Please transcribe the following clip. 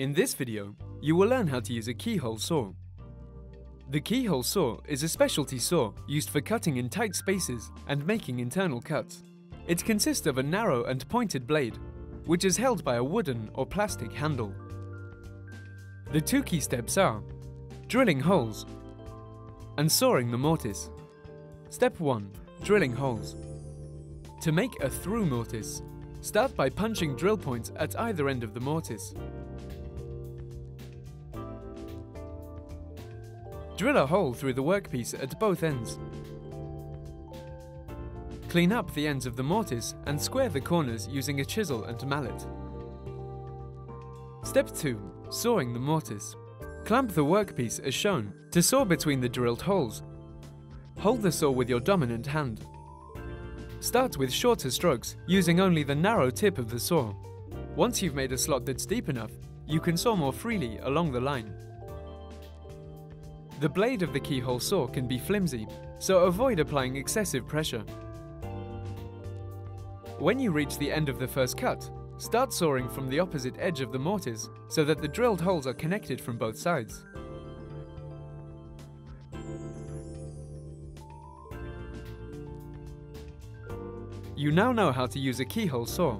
In this video, you will learn how to use a keyhole saw. The keyhole saw is a specialty saw used for cutting in tight spaces and making internal cuts. It consists of a narrow and pointed blade, which is held by a wooden or plastic handle. The two key steps are drilling holes and sawing the mortise. Step 1. Drilling holes. To make a through mortise, start by punching drill points at either end of the mortise. Drill a hole through the workpiece at both ends. Clean up the ends of the mortise and square the corners using a chisel and mallet. Step 2. Sawing the mortise. Clamp the workpiece as shown to saw between the drilled holes. Hold the saw with your dominant hand. Start with shorter strokes using only the narrow tip of the saw. Once you've made a slot that's deep enough, you can saw more freely along the line. The blade of the keyhole saw can be flimsy, so avoid applying excessive pressure. When you reach the end of the first cut, start sawing from the opposite edge of the mortise so that the drilled holes are connected from both sides. You now know how to use a keyhole saw